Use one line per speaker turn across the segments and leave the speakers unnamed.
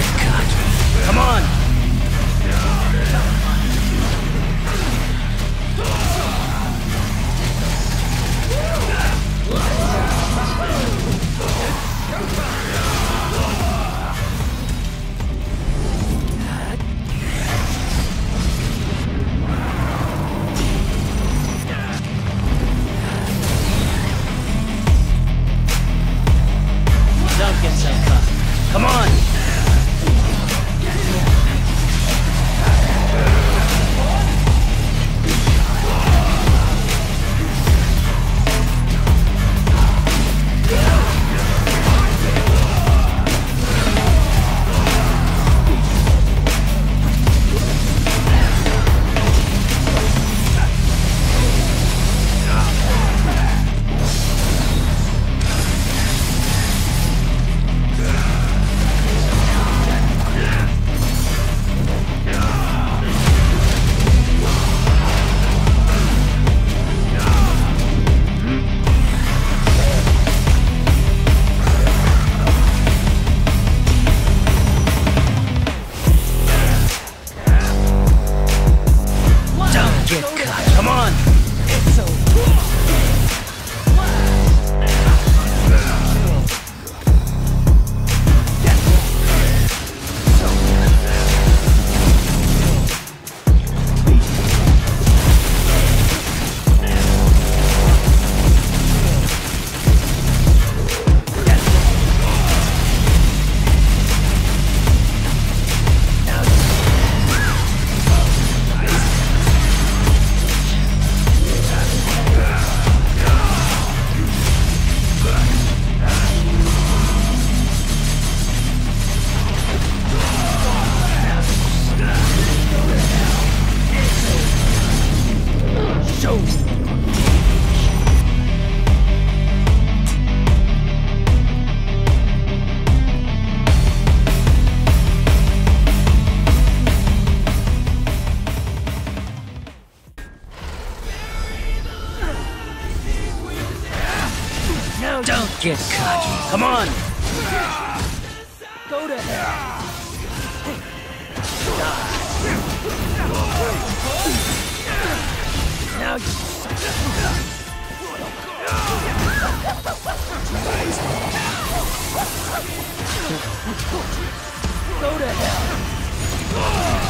Come on! Come on. Go to hell. Now you Go to hell.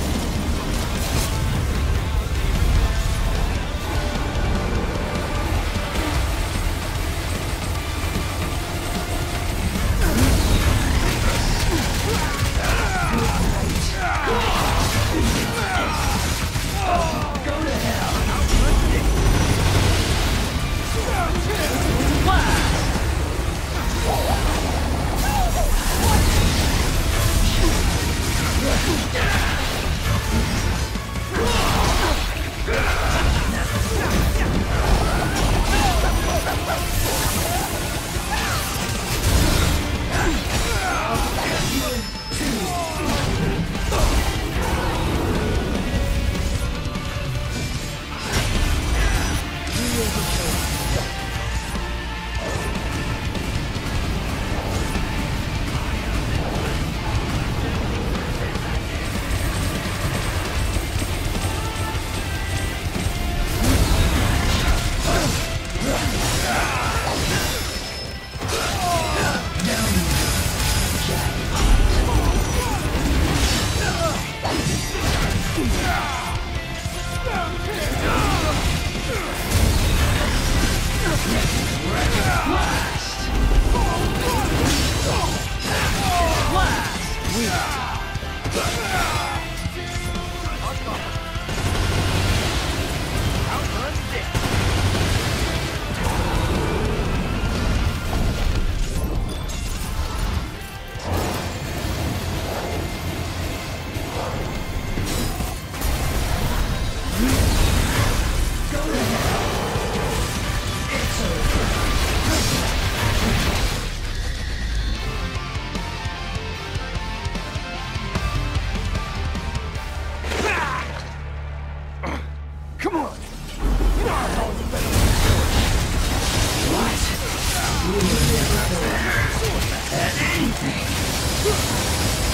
Come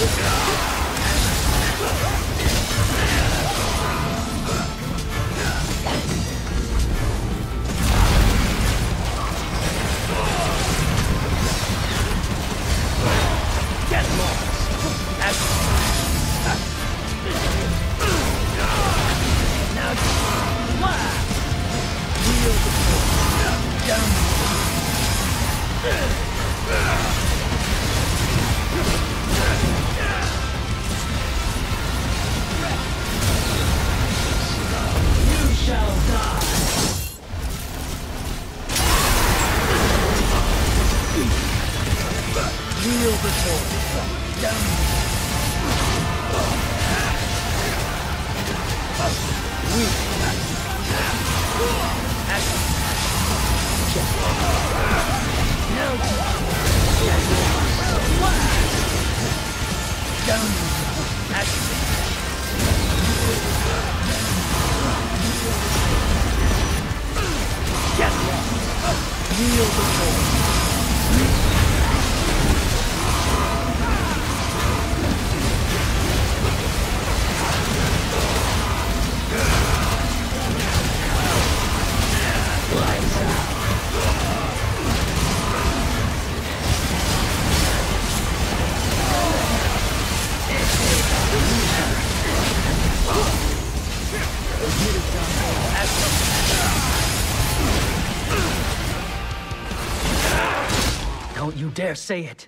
Let's go! laboratory the sword. Don't you dare say it!